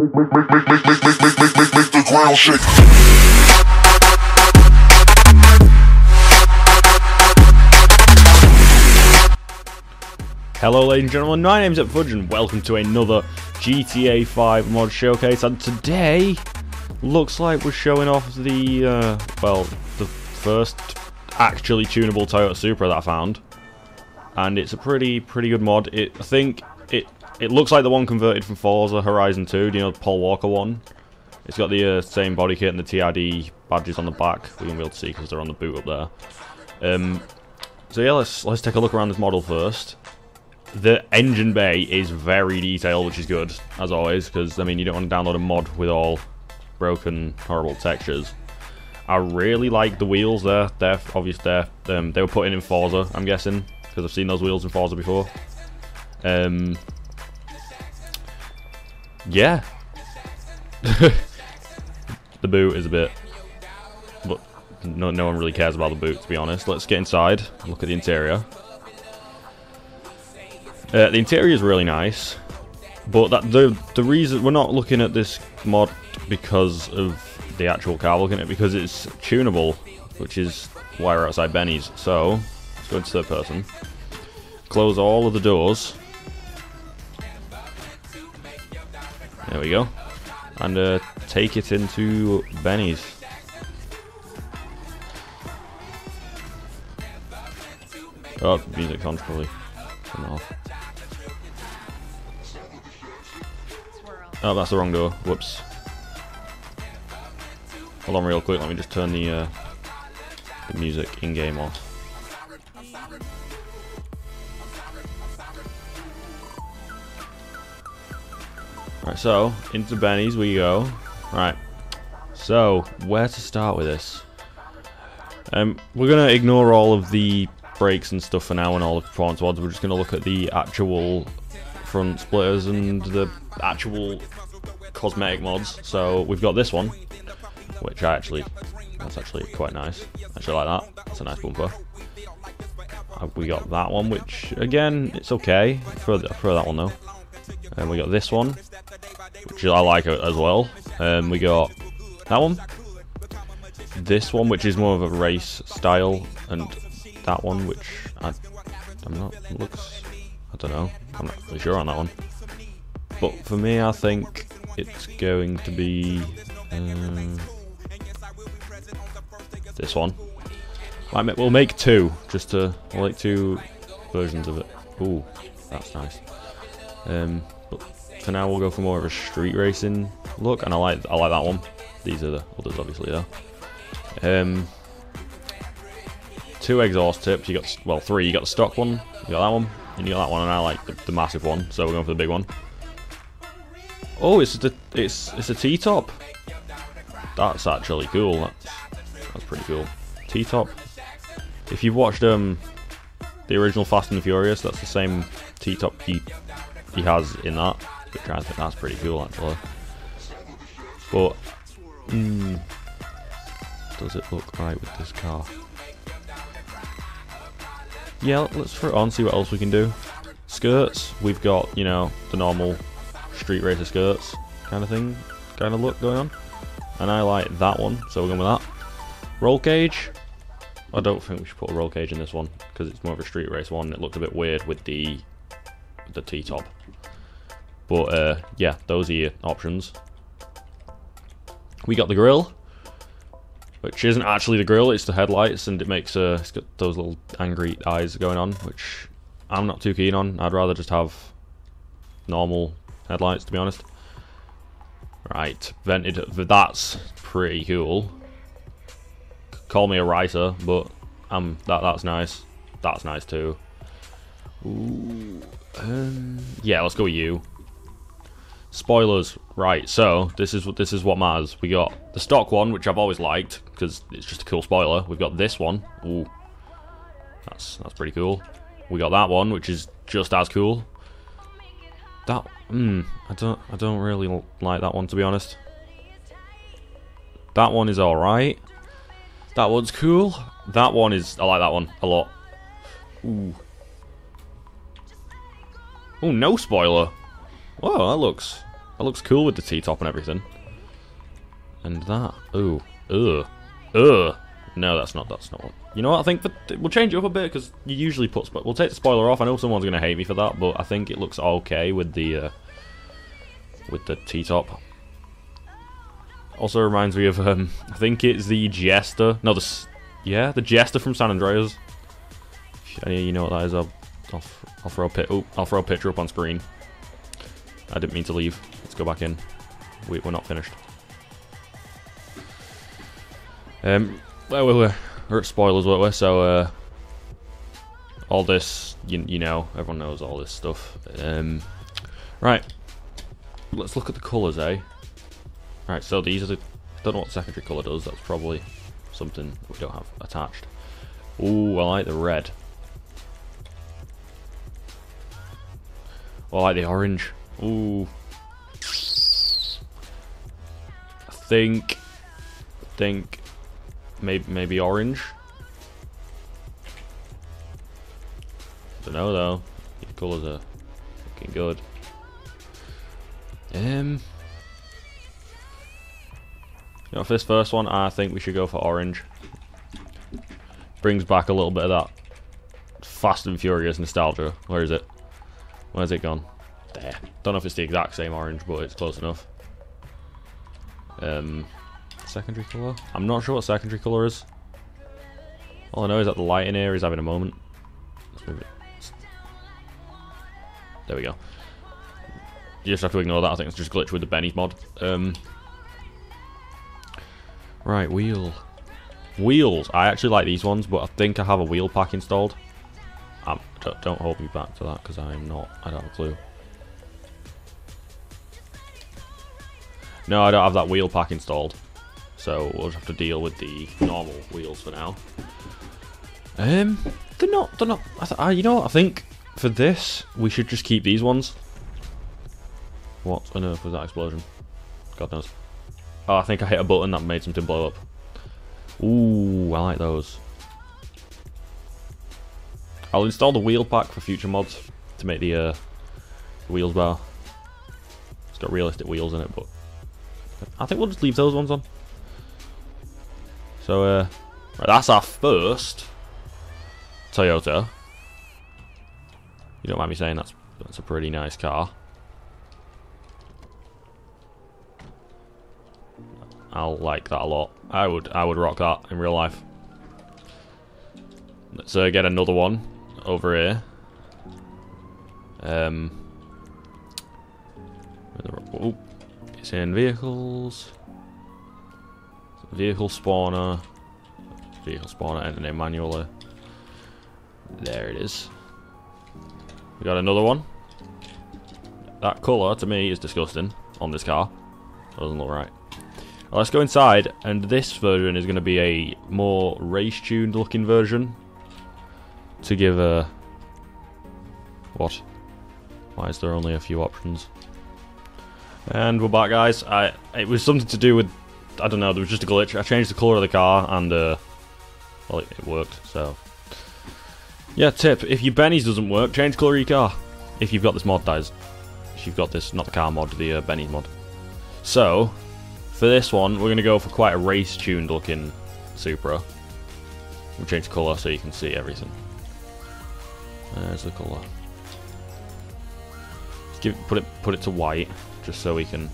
make, make, make, make, make, make, make, make, make, the ground shake. Hello, ladies and gentlemen. My name's Fudge, and welcome to another GTA 5 mod showcase. And today looks like we're showing off the uh, well, the first actually tunable Toyota Supra that I found, and it's a pretty pretty good mod. It I think it it looks like the one converted from Forza Horizon 2. Do you know the Paul Walker one? It's got the uh, same body kit and the TRD badges on the back. We won't be able to see because they're on the boot up there. Um, so yeah, let's let's take a look around this model first the engine bay is very detailed, which is good, as always, because, I mean, you don't want to download a mod with all broken, horrible textures. I really like the wheels there. They're obviously they're, um, they were put in in Forza, I'm guessing, because I've seen those wheels in Forza before. Um, yeah. the boot is a bit... But no, no one really cares about the boot, to be honest. Let's get inside, look at the interior. Uh, the interior is really nice, but that the the reason we're not looking at this mod because of the actual car, we're looking at it because it's tunable, which is why we're outside Benny's. So let's go into third person, close all of the doors. There we go, and uh, take it into Benny's. Oh, music's on probably. Turn it off. Oh, that's the wrong door. Whoops. Hold on real quick, let me just turn the, uh, the music in-game off. Right, so, into Benny's we go. Right, so, where to start with this? Um, we're to ignore all of the brakes and stuff for now and all the performance mods. We're just to look at the actual front splitters and the actual cosmetic mods. So we've got this one, which I actually, that's actually quite nice. Actually like that. That's a nice bumper. Uh, we got that one, which again, it's okay. I prefer that one though. And we got this one, which I like as well. And we got that one. This one, which is more of a race style, and that one, which I, I'm not looks I don't know. I'm not really sure on that one. But for me, I think it's going to be um, this one. We'll make two, just to we'll make two versions of it. Ooh, that's nice. Um, but for now, we'll go for more of a street racing look, and I like I like that one. These are the others, obviously, though. Um, two exhaust tips. You got well, three. You got the stock one. You got that one, and you got that one, and I like the, the massive one. So we're going for the big one. Oh, it's the it's it's a T-top. That's actually cool. That's that's pretty cool. T-top. If you've watched um the original Fast and Furious, that's the same T-top he he has in that. I think that's pretty cool actually. But mm, does it look right with this car? Yeah, let's throw it on, see what else we can do. Skirts, we've got, you know, the normal street racer skirts kind of thing, kind of look going on. And I like that one, so we're going with that. Roll cage, I don't think we should put a roll cage in this one, because it's more of a street race one. It looked a bit weird with the, the T-top. But, uh, yeah, those are your options. We got the grill, which isn't actually the grill, it's the headlights, and it makes uh, it's got those little angry eyes going on, which I'm not too keen on. I'd rather just have normal headlights, to be honest. Right, vented. That's pretty cool. Call me a writer, but um, that that's nice. That's nice too. Ooh, um, yeah, let's go with you. Spoilers, right? So this is what this is what matters. We got the stock one, which I've always liked because it's just a cool spoiler. We've got this one. Ooh, that's that's pretty cool. We got that one, which is just as cool. That, hmm, I don't, I don't really like that one to be honest. That one is all right. That one's cool. That one is, I like that one a lot. Ooh. Oh, no spoiler. Oh, that looks That looks cool with the T-top and everything. And that, ooh, ugh, ugh. No, that's not. That's not. What, you know what? I think we'll change it up a bit because you usually put. We'll take the spoiler off. I know someone's gonna hate me for that, but I think it looks okay with the uh, with the T-top. Also reminds me of um, I think it's the Jester. No, the yeah, the Jester from San Andreas. If any of you know what that is, I'll I'll, I'll throw a pit. Oh, I'll throw a picture up on screen. I didn't mean to leave. Let's go back in. We, we're not finished. Um, well, we're, we're at spoilers, weren't we? So, uh, all this, you, you know, everyone knows all this stuff. Um, right, let's look at the colours, eh? Right, so these are the, I don't know what secondary colour does, that's probably something we don't have attached. Ooh, I like the red. I like the orange. Ooh. I think, think Maybe maybe orange. Don't know though. These colours are looking good. Um. You know, for this first one, I think we should go for orange. Brings back a little bit of that Fast and Furious nostalgia. Where is it? Where's it gone? There. Don't know if it's the exact same orange, but it's close enough. Um, secondary colour? I'm not sure what secondary colour is. All I know is that the light in here is having a moment. There we go. You just have to ignore that. I think it's just glitch with the Benny's mod. Um, right, wheel. Wheels. I actually like these ones, but I think I have a wheel pack installed. Um, don't, don't hold me back to that because I'm not. I don't have a clue. No, I don't have that wheel pack installed. So we'll just have to deal with the normal wheels for now. Um, they're not, they're not, I th uh, you know what, I think for this, we should just keep these ones. What on earth was that explosion? God knows. Oh, I think I hit a button that made something blow up. Ooh, I like those. I'll install the wheel pack for future mods to make the uh, wheels better. It's got realistic wheels in it, but I think we'll just leave those ones on. So, uh, right, that's our first Toyota. You don't mind me saying that's that's a pretty nice car. I'll like that a lot. I would I would rock that in real life. Let's uh, get another one over here. Um, oh, it's in vehicles. Vehicle spawner. Vehicle spawner, enter name manually. There it is. We got another one. That colour, to me, is disgusting on this car. Doesn't look right. Well, let's go inside, and this version is going to be a more race-tuned looking version. To give a... What? Why is there only a few options? And we're back, guys. I It was something to do with I don't know, there was just a glitch. I changed the colour of the car and, uh, well, it, it, worked, so. Yeah, tip, if your Benny's doesn't work, change colour of your car. If you've got this mod, guys. If you've got this, not the car mod, the uh, Benny's mod. So, for this one, we're going to go for quite a race-tuned looking Supra. We'll change the colour so you can see everything. There's the colour. Give, put it put it to white, just so we can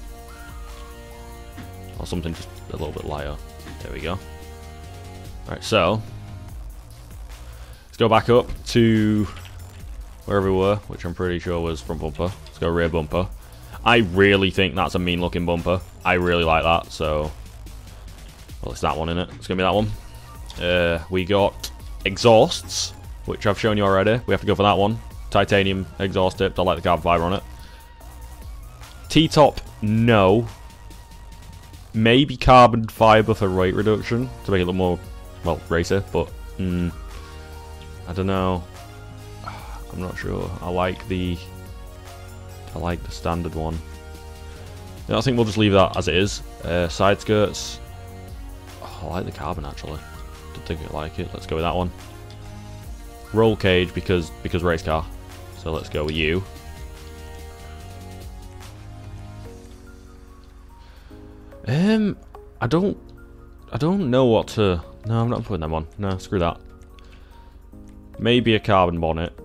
or something just a little bit lighter. There we go. Alright, so let's go back up to wherever we were, which I'm pretty sure was front bumper. Let's go rear bumper. I really think that's a mean looking bumper. I really like that, so well it's that one in it. It's gonna be that one. Uh, we got exhausts, which I've shown you already. We have to go for that one. Titanium exhaust tip. I like the carbon fiber on it. T-top, no. Maybe carbon fiber for weight reduction to make it look more, well, racer, but mm, I don't know. I'm not sure. I like the I like the standard one. I think we'll just leave that as it is. Uh, side skirts. Oh, I like the carbon actually. Don't think I like it. Let's go with that one. Roll cage because because race car. So let's go with you. Um, I don't, I don't know what to. No, I'm not putting them on. No, screw that. Maybe a carbon bonnet.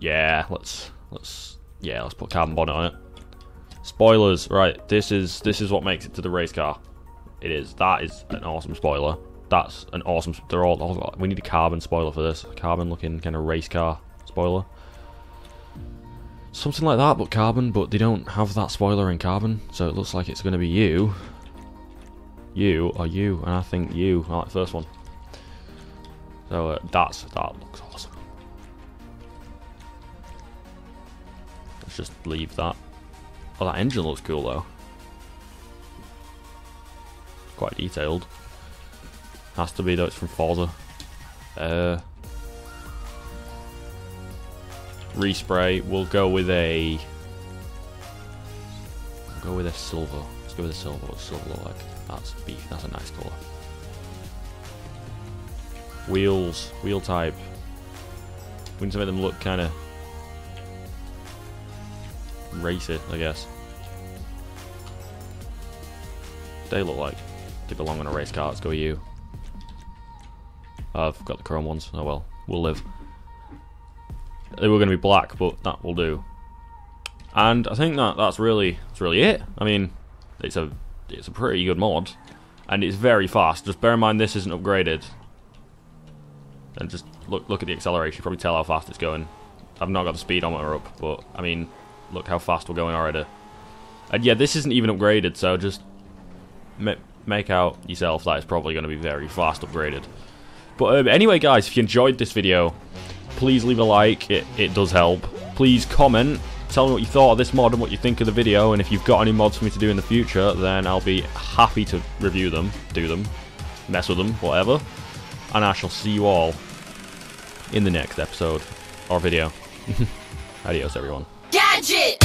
Yeah, let's let's yeah, let's put carbon bonnet on it. Spoilers, right? This is this is what makes it to the race car. It is. That is an awesome spoiler. That's an awesome. They're all. all we need a carbon spoiler for this. Carbon looking kind of race car spoiler. Something like that, but carbon. But they don't have that spoiler in carbon, so it looks like it's going to be you. You or you, and I think you. I like the first one. So uh, that's that looks awesome. Let's just leave that. Oh, that engine looks cool though. Quite detailed. Has to be though, it's from Forza. Uh, respray, we'll go with a... We'll go with a silver. Go with a silver. Silver look like? That's beef, that's a nice colour. Wheels, wheel type. We need to make them look kind of racy, I guess. They look like they belong on a race car. Let's go you. I've got the chrome ones. Oh well, we'll live. They were going to be black, but that will do. And I think that that's really that's really it. I mean, it's a it's a pretty good mod, and it's very fast. Just bear in mind this isn't upgraded. And just look look at the acceleration. You probably tell how fast it's going. I've not got the speedometer up, but I mean, look how fast we're going already. And yeah, this isn't even upgraded, so just make out yourself that it's probably going to be very fast upgraded. But um, anyway, guys, if you enjoyed this video, please leave a like. It, it does help. Please comment. Tell me what you thought of this mod and what you think of the video, and if you've got any mods for me to do in the future, then I'll be happy to review them, do them, mess with them, whatever. And I shall see you all in the next episode or video. Adios, everyone. Gadget!